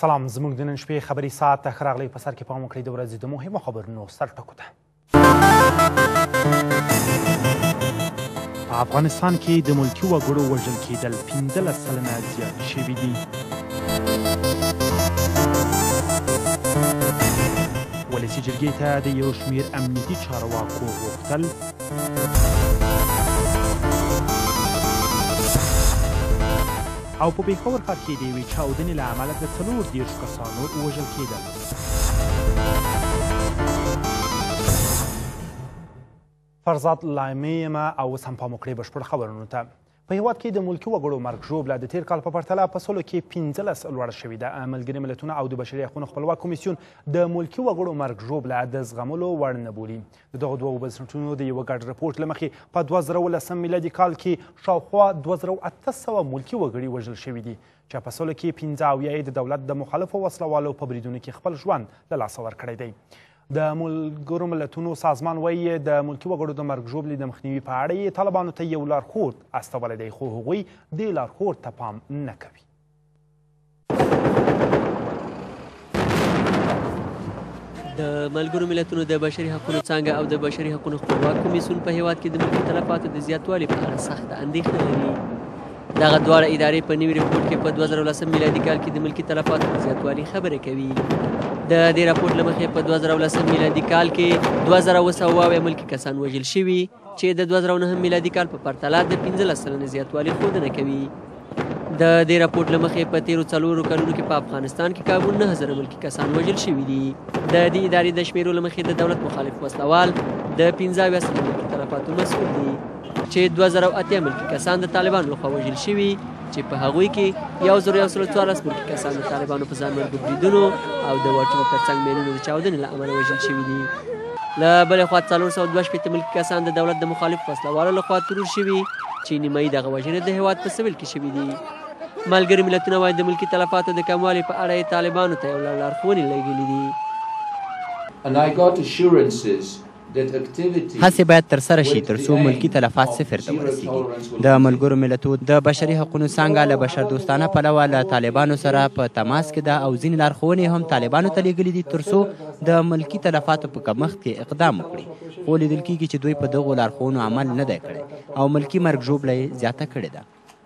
سلام زموږ د نن شپې خبري ساعت ته ښه راغلی په سر کې پام وکړئ د ورځې د مهمو خبرونو سر ټکو ته په افغانستان کې د ملکي وګړو وژل کېدل 15 سلنه زیات شوي دي ولسي جرګې ته د یو شمېر امنیتي چارواکو غوښتل او په پېښور ښار کې د یوې چاودنې له امله د څلور دېرش کسانو وژل کېدل فرزاد لایمې یم او اوس هم پام وکړئ بشپړ خبرونو ته په هېواد کې د ملکي وګړو مرګ ژوبله د تیر کال په پرتله په سلو کې پنځلس لوړه شوې ده. ملګري ملتونه او د بشري حقونو خپلواک کمیسیون د ملکي وګړو مرګ ژوبله د زغملو وړ نه بولي. د دغو دوو بنسټونو د یوه ګډ رپورټ له مخې په دوه زره او لسم میلادي کال کې شاوخوا دوه زره او اته سوه ملکي وګړي وژل شوي دي چې په سلو کې پنځه اویا یې د دولت د مخالفو وسلهوالو په بریدونو کې خپل ژوند له لاسه ورکړی دی. د ملګرو ملتونو سازمان وایي د ملکي وګړو د مرګ ژوبلې د مخنیوي په اړه یې طالبانو ته یو لارښود استولی دی خو هغوی دې لارښود ته پام نه کوي د ملګرو ملتونو د بشري حقوقو څنګه او د بشري حقوقو خپلواک کمیسیون په هیواد کې د ملکي تلفاتو د زیاتوالي په اړه سخت اندېښنه لري دغه دواړه ادارې په نوي رپورټ کې په 2010 میلادي کال کې د ملکي تلفاتو په زیاتوالي خبرې کوي د دې راپور له مخې په 2010 میلادي کال کې 2200 ملکي کسان وژل شوي چې د 2009 میلادي کال په پرتله د 15 سلنې زیاتوالی ښودنه کوي د دې راپورټ لمخې په تیرو څلورو کلونو کې په افغانستان کې کابو 9000 ملکي کسان وژل شوي دي د دې ادارې د شمیرو لمخې د دولت مخالف وسلوال د 15 سلنې تلفاتو مسؤل دي چې دوه زره او اتیا ملکي کسان د طالبانو لخوا وژل شوي چې په هغوی کې یو زر یو سل څوارلس ملکي کسان د طالبانو په ځانمرګو بریدونو او د واټونو ترڅنګ میلونو د چاودنې له امله وژل شوي دي له بلې خوا څلور سوه دوه شپېته ملکي کسان د دولت د مخالفو وسلهوالو لخوا ترور شوي چې نیمایي دغه وژنې د هېواد په سویل کې شوي دي ملګري ملتونه وایي د ملکي تلفاتو د کموالي په اړه یې طالبانو ته یو لړ لارښوونې لېږلي دي And I got assurances هڅې باید ترسره شي ترڅو ملکي تلفات صفر ته ورسیږي د ملګرو ملتو د بشري حقوقو څنګه له بشردوستانه پلوه له طالبانو سره په تماس کې ده او ځینې لارښوونې هم طالبانو ته لیږلي دي ترڅو د ملکي تلفاتو په کمښت کې اقدام وکړي خو لیدل کیږي چې دوی په دغو لارښوونو عمل نه دی کړی او ملکي مرګ ژوبله یې زیاته کړې ده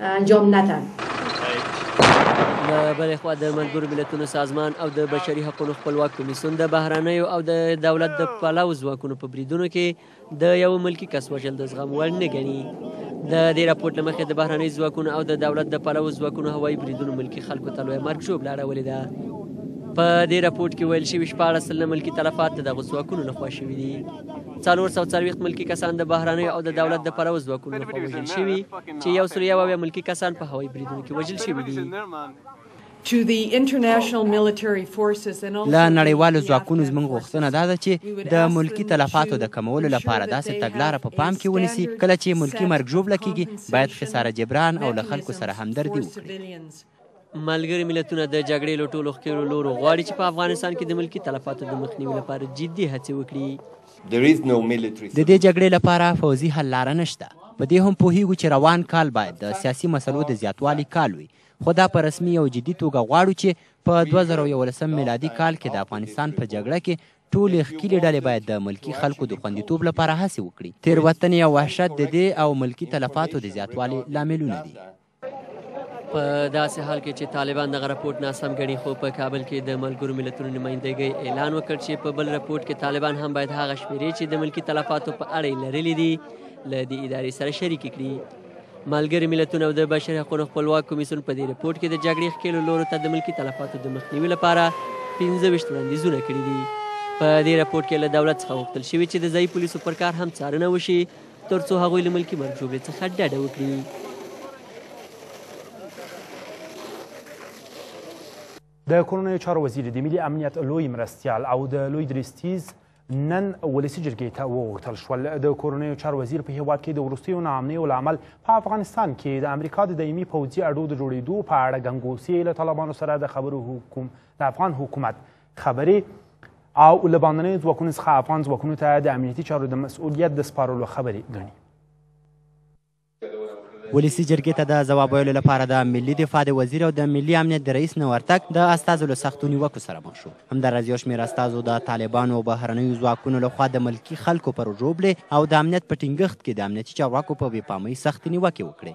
انجام ندن د بلې خوا د ملګرو ملتونو سازمان او د بشري حقوقو خپلواک کمیسیون د بهرنیو او د دولت د پلاو ځواکونو په بریدونو کې د یو ملکی کس وژل د زغم وړ نه ګڼي د دې راپورټ له مخې د بهرنۍ ځواکونو او د دولت د پلوو ځواکونو هوایي بریدونو ملکي خلکو ته لویه مرګ ژوبله اړولې ده په دې راپورټ کې ویل شوي شپاړس سلنه ملکي تلفات د دغو ځواکونو لخوا شوي دي څلور سوه څلوېښت ملکي کسان د بهرنیو او د دولت د پلوه ځواکونو لخوا وژل شوي چې یو سل یو اویا ملکي کسان په هوایي بریدونو کې وژل شوي دي. له نړیوالو ځواکونو زموږ غوښتنه دا ده چې د ملکي تلفاتو د کمولو لپاره داسې تګلاره په پام کې ونیسي کله چې ملکي مرګ ژوبله کیږي باید خساره جبران او له خلکو سره همدردي وکړي. ملګري ملتونه د جګړې له ټولو ښکیلو لورو غواړي چې په افغانستان کې د ملکي تلفاتو د مخنیوي لپاره جدي هڅې وکړي د دې جګړې لپاره فوځي حل لاره نشته په دې هم پوهیږو چې روان کال باید د سیاسي مسلو د زیاتوالي کال وي خو دا په رسمي او جدي توګه غواړو چې په 2011 میلادي کال کې د افغانستان په جګړه کې ټولې ښکیلې ډلې باید د ملکي خلکو د خوندیتوب لپاره هڅې وکړي تېروتنې او وحشت د دې او ملکي تلفاتو د زیاتوالي لاملونه دي په داسې حال کې چې طالبان دغه رپورټ ناسم ګڼي خو په کابل کې د ملګرو ملتونو نمایندګۍ اعلان وکړ چې په بل رپورټ کې طالبان هم باید هغه شمیرې چې د ملکی تلفاتو په اړه یې لرلې دي له دې ادارې سره شریکې کړي ملګري ملتونه او د بشري حقوقو خپلواک کمیسیون په دې رپورټ کې د جګړې ښکېلو لورو ته د ملکی تلفاتو د مخنیوي لپاره 15 وړاندیزونه کړي دي په دې رپورټ کې له دولت څخه غوښتل شوي چې د ځایي پولیسو پر کار هم څارنه وشي تر څو هغوی له ملکي مرګ ژوبلې څخه ډډه وکړي. د کورنیو چارو وزیر د ملي امنیت لوی مرستیال او د لوی درستیز نن ولسی جرګې ته وغوښتل شول د کورنیو چارو وزیر په هیواد کې د وروستیو ناامنیو له امل په افغانستان کې د امریکا د دایمي پوځي اډو د جوړېدو په اړه ګنګوسې له طالبانو سره د خبرو حکوم د افغان حکومت خبرې او له باندنیو ځواکونو څخه افغان ځواکونو ته د امنیتي چارو د مسؤلیت د سپارلو خبرې ګڼي ولسی جرګې ته د ځواب ویلو لپاره د ملي دفاع د وزیر او د ملي امنیت د رئیس نه ورتګ د استازو له سختو نیوکو سره مخ شو همداراز یو شمېر استازو د طالبانو او بهرنیو ځواکونو لخوا د ملکي خلکو پر ژوبلې او د امنیت په ټینګښت کې د امنیتي چارواکو په بې پامۍ سختې نیوکې وکړې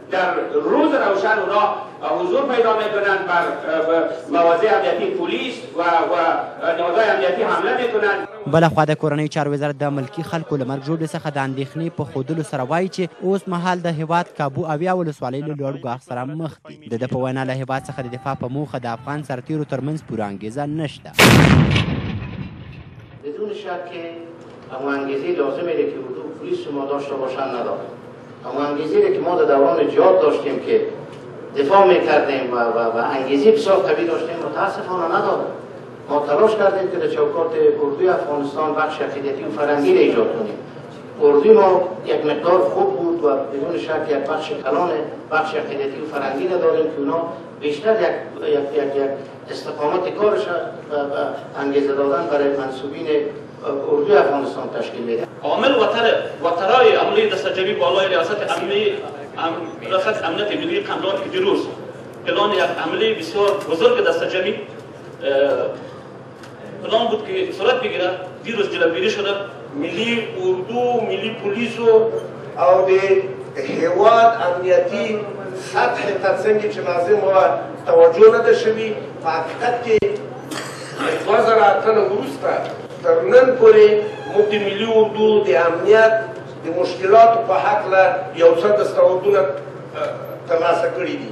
در روز روشن اونا حضور پیدا میکنند بر مواضع امنیتی پولیس و و نهادهای امنیتی حمله میکنند بل خو د کورنۍ چار وزارت د ملکی خلکو لمر جوړې څخه د اندېښنې په خودلو سره وایي چې اوس مهال د هیواد کابو او یا ولسوالۍ له لوړ ګواښ سره مخ دي د د په وینا له هیواد څخه د دفاع په موخه د افغان سرتیرو ترمنځ پوره انګیزه نشته بدون شک که اون انگیزه لازمی که اردو پلیس ما داشته باشن ندارد اما انگیزه که ما در دوران جهاد داشتیم که دفاع میکردیم و, و, و انگیزه بسیار قوی داشتیم متاسفانه نداره ما تلاش کردیم که در چوکات اردوی افغانستان بخش عقیدتی و فرنگی را ایجاد کنیم اردوی ما یک مقدار خوب بود و بدون شک یک بخش کلان بخش عقیدتی و فرنگی را داریم که اونا بیشتر یک, یک،, یک،, یک استقامت کارش و انگیزه دادن برای منصوبین اردو افغانستان تشکیل میده کامل و تر و ترای عملی دستجوی بالای ریاست امنی ام رخص امنیت ملی قمران که دیروز پلان یک عملی بسیار بزرگ دستجوی پلان بود که صورت بگیره دیروز جلوگیری شده ملی اردو ملی پولیس و او به هیواد امنیتی سطح ترسنگی چه لازم هوا توجه نده شوی په حقیقت کې دوه زره اته نه وروسته تر نن پورې موږ د ملي اردو د امنیت د مشکلاتو په هکله یو څه دستاوردونه ترلاسه کړي دي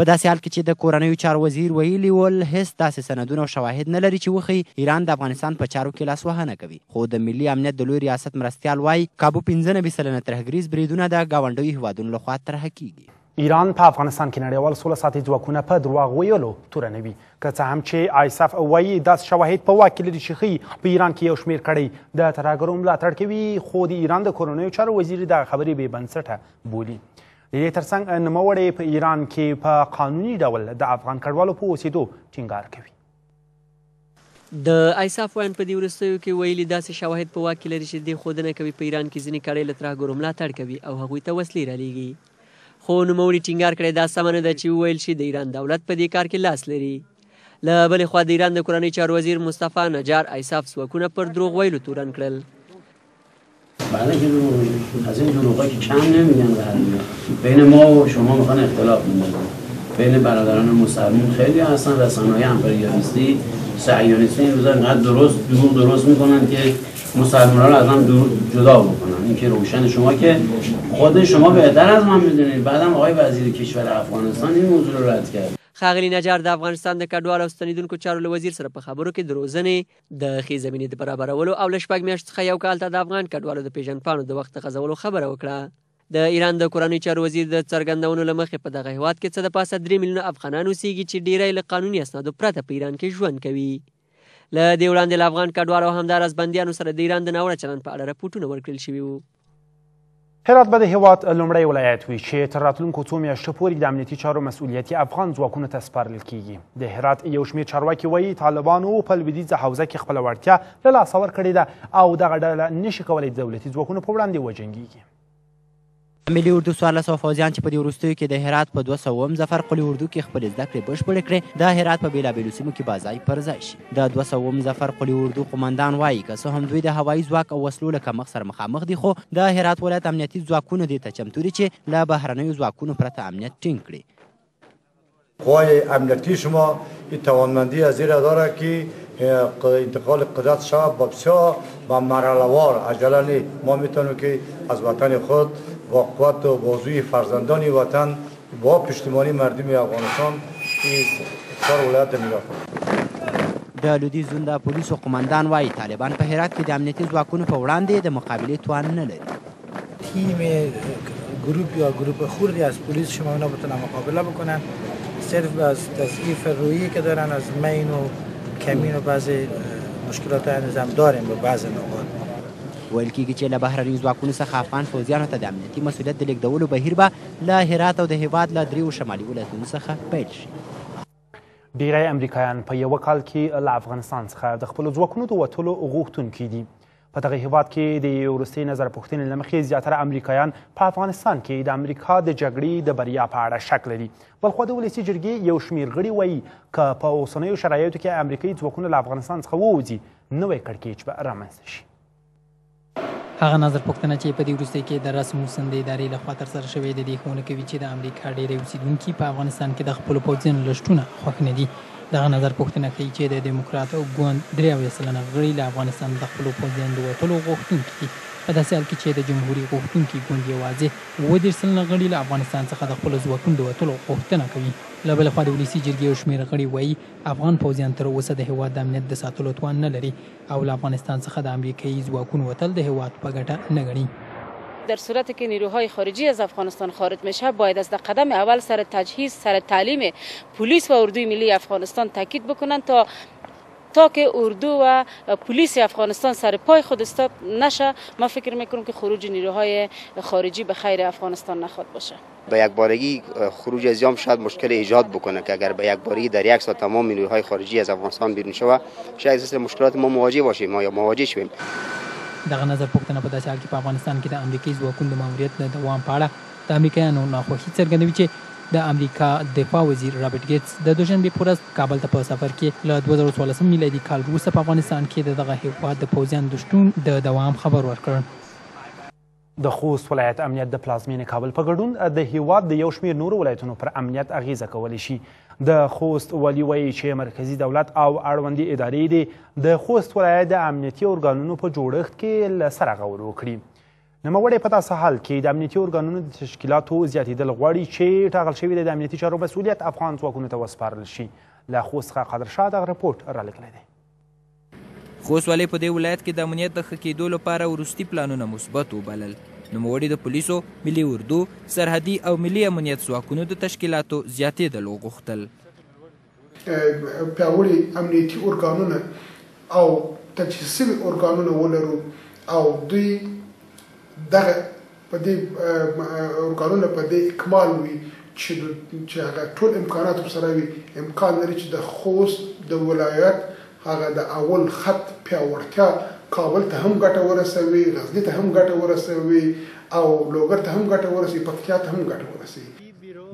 په داسې حال کې چې د کورنیو چارو وزیر ویلي ول هیڅ داسې سندونه او شواهد نه لري چې وښیي ایران د افغانستان په چارو کې لاسوهنه کوي خو د ملي امنیت د لوی ریاست مرستیال وایي کابو پنځه نوي سلنه ترهګریز بریدونه د ګاونډیو هیوادونو لخوا طرحه کیږي ایران په افغانستان کې نړیوال سوله ساتي ځواکونه په درواغ ویلو تورنوي که څه هم چې آیسف وایي داسې شواهد په واک کې لري چې ښیي په ایران کې یو شمېر کړۍ د ترهګرو ملاتړ کوي خو د ایران د کورنیو چارو وزیر دغه خبرې بې بنسټه بولي د دې ترڅنګ نوموړی په ایران کې په قانوني ډول د افغان کډوالو په اوسېدو ټینګار کوي د آیساف ویاند په دې وروستیو کې ویلي، داسې شواهد په واک کې لري چې دې ښودنه کوي په ایران کې ځینې کړۍ له ترهګرو ملاتړ کوي او هغوی ته وسلې رالېږي. خو نوموړي ټینګار کړی، دا سمه نه ده چې وویل شي د ایران دولت په دې کار کې لاس لري. له بلې خوا د ایران د کورنۍ چارو وزیر مصطفی نجار آیساف ځواکونه پر دروغ ویلو تورن کړل. بله که از این دروغا که کم نمیگن در میاد بین ما و شما میخوان اختلاف میندازن بین برادران مسلمون خیلی هستن رسانه های امپریالیستی سعیونیستی این روزا اینقدر درست دروغ درست میکنن که مسلمان رو از هم دور جدا بکنن این که روشن شما که خود شما بهتر از من میدونید بعدم آقای وزیر کشور افغانستان این موضوع رو رد کرد خاغلی نجار د افغانستان د کډوالو او ستنیدونکو چارو له وزیر سره په خبرو کې د روزنې د ښې زمینې د برابرولو او له شپږ میاشت څخه یو کال ته د افغان کډوالو د پیژندپاڼو د وخت غځولو خبره وکړه د ایران د کورنۍ چارو وزیر د څرګندونو لمخې په دغه هیواد کې څه د پاسه 3 میلیونه افغانان اوسېږي چې ډیری له قانوني اسنادو پرته په ایران کې ژوند کوي له دې وړاندې له افغان کډوالو همداراز بندیانو سره د ایران د ناوړه چلند په اړه رپورټونه ورکړل شوي وو هرات به د هیواد لومړی ولایت وي چې تر راتلونکو څو میاشتو پورې د امنیتي چارو مسؤلیت افغان ځواکونو ته سپارل کیږي د هرات یو شمېر چارواکي وایي طالبانو په لویدیځه حوزه کې خپله وړتیا له لاسه ورکړې ده او دغه ډله نشي کولی د دولتي ځواکونو په وړاندې وجنګیږي ملي اردو څوارلس سوه فوځیان چې په دې وروستیو کې د هرات په دوه سوم ظفر قلي اردو کې خپلې زده کړې بشپړې کړې د هرات په بېلابېلو سیمو کې به ځای پر ځای شي د دوه سوم ظفر قلي اردو قوماندان وايي، که څه هم دوی د هوایي ځواک او وسلو له کمښت سره مخامخ دي، خو د هرات ولایت امنیتي ځواکونه دې ته چمتو دي چې له بهرنیو ځواکونو پرته امنیت ټینګ کړي. قوای امنیتي شما ای توانمندی از ایرا داره که انتقال قدرت شود با بسیار با مرحله وار عجله نی ما میتوانیم که از وطن خود با قوت و بازوی فرزندان وطن با پشتیمانی مردم افغانستان ای سر ولایت میرا د لودي زون د پولیسو قومندان وایي طالبان په هرات کې د امنیتي ځواکونو په وړاندې د مقابلې توان نه لري تیم گروپ یا گروپ خوردی از پلیس شما اونا بتونن مقابله بکنن صرف از تضعیف رویی که دارن از مین و کمین و بعضی مشکلات هنوز هم داریم به بعضی نقاط ویل کېږي چې له بهرنیو ځواکونو څخه افغان پوځیانو ته د امنیتي مسولیت د لېږدولو بهیر به له هرات او د هېواد له درېیو شمالي ولایتونو څخه پیل شي. ډیری امریکایان په یوه کال کې له افغانستان څخه د خپلو ځواکونو د وتلو غوښتونکي دي. په دغه هیواد کې د یو وروستۍ نظر پوښتنې له مخې زیاتره امریکایان په افغانستان کې د امریکا د جګړې د بریا په اړه شک لري بلخوا د ولسي جرګې یو شمیر غړي وایي که په اوسنیو شرایطو کې امریکایي ځواکونه له افغانستان څخه ووځي نوی کړکېچ به رامنځته شي هغه نظر پوښتنه چې په دې وروستۍ کې د رسم حسن د ادارې لخوا ترسره شوې د دې ښوونه کوي چې د امریکا ډېری اوسیدونکي په افغانستان کې د خپلو پوځیانو له شتونه خوښ نه دي دغه نظر پوښتنه ښیي چې د دیموکرات ګوند درې اویا سلنه غړي له افغانستان د خپلو پوځیانو د وتلو غوښتونکي دي په داسې حال کې چې د جمهوري غوښتونکي ګوند یوازې اووه دېرش سلنه غړي له افغانستان څخه د خپلو ځواکونو د وتلو غوښتنه کوي له بلې خوا د ولسي جرګې یو شمېر غړي وایي افغان پوځیان تر اوسه د هېواد د امنیت د ساتلو توان نه لري او له افغانستان څخه د امریکایي ځواکونو وتل د هیواد په ګټه نه ګڼي. در صورت که نیروهای خارجی از افغانستان خارج میشه باید از در قدم اول سر تجهیز سر تعلیم پولیس و اردوی ملی افغانستان تاکید بکنند تا تا که اردو و پلیس افغانستان سر پای خود استاد نشه ما فکر میکنم که خروج نیروهای خارجی به خیر افغانستان نخواد باشه به یک بارگی خروج از یام شاید مشکل ایجاد بکنه که اگر به یک بارگی در یک سال تمام نیروهای خارجی از افغانستان بیرون شوه شاید سلسله مشکلات ما مواجه باشیم ما یا مواجه شویم دغه نظر پوښتنه په داسې حال کې په افغانستان کې د امریکایي ځواکونو د ماموریت د دوام په اړه د امریکایانو ناخوښي څرګندوي چې د امریکا دفاع وزیر رابرټ ګیټس د دوشنبې په ورځ کابل ته په سفر کې له 2014 میلادي کال وروسته په افغانستان کې د دغه هیواد د پوځیانو د شتون د دوام خبر ورکړ. د خوست ولایت امنیت د پلازمینې کابل په ګډون د هیواد د یو شمیر نورو ولایتونو پر امنیت اغیزه کولی شي د خوست ولی وایي چې مرکزی دولت او اړوندې ادارې دې د خوست ولایت د امنیتي ارګانونو په جوړښت کې له سره غور وکړي نوموړی په داسې حال کې د امنیتي ارګانونو د تشکیلاتو زیاتېدل غواړي چې ټاکل شوي د امنیتي چارو مسؤلیت افغان ځواکونو ته وسپارل شي له خوست څخه قادر شاه دغه رپورټ رالېږلی دی خوست والۍ په دې ولایت کې د امنیت د ښه کېدو لپاره وروستي پلانونه مثبت وبلل. نوموړي د پولیسو، ملي اردو، سرحدي او ملي امنیت ځواکونو د تشکیلاتو زیاتېدل وغوښتل. پیاوړي امنیتي ارګانونه او تجهیز شوي ارګانونه ولرو او دوی دغه په دې ارګانونه په دې اکمال وي چې چې هغه ټول امکانات ورسره وي امکان لري چې د خوست د ولایت هغه د اول خط پیاوړتیا کابل ته هم ګټه ورسوي غزني ته هم ګټه ورسوي او لوګر ته هم ګټه ورسوي پکتیا ته هم ګټه ورسوي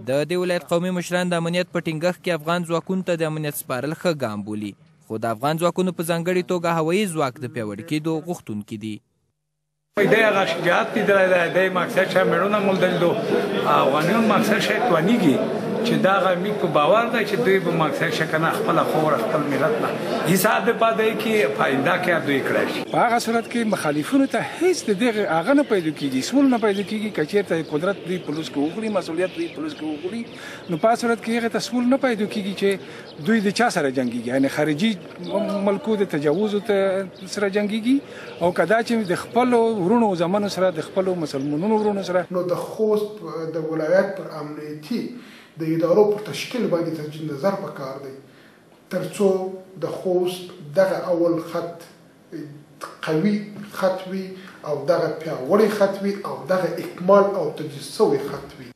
د دې ولایت قومي مشران د امنیت په ټینګښت کې افغان ځواکونو ته د امنیت سپارل ښه ګام بولي خو د افغان ځواکونو په ځانګړي توګه هوایي ځواک د پیاوړي کېدو غوښتونکي دي وای دی هغه شجاعت لیدلی دی دی مو اکثر شی مېړونه موندلي دو افغانیان مو اکثر شی توانیږي چې دا هغه میږ په باور دی چې دوی به مو اکثر شی کنه خپله خور خپل ملت نه حساب به پاتې کې په آینده کې دوی کړی شي په هغه صورت کې مخالفینو ته هیڅ د دغه هغه نه پیدا کیږي سول نه پیدا کیږي که چېرته قدرت دوی په لوس کې وخوري مسؤلیت دوی په لوس کې وخوري نو په صورت کې هغه ته سول نه پیدا کیږي چې دوی د چا سره جنگيږي یعنی خارجي ملکو د تجاوز سره جنگيږي او که دا چې د خپلو وروڼو او زامنو سره د خپلو مسلمونونو وروڼو سره. نو د خوست د ولايت پر امنيتي د ادارو پر تشکيل باندې تجديد نظر په کار دی تر څو د خوست دغه اول خط قوي خط وي او دغه پياوړی خط وي او دغه اکمال او تجديد شوی خط وي.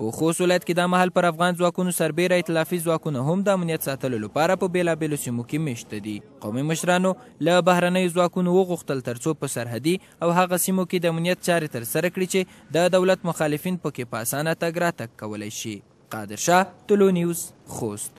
په خوست ولایت کې دا مهال پر افغان ځواکونو سربېره ایتلافي ځواکونه هم د امنیت ساتلو لپاره په بېلابېلو سیمو کې میشته دي. قومي مشرانو له بهرنیو ځواکونو وغوښتل ترڅو په سرحدي او هغه سیمو کې د امنیت چارې ترسره کړي چې د دولت مخالفین پکې په اسانه تګ راتګ کولی شي. قادر شاه، طلوع نیوز، خوست.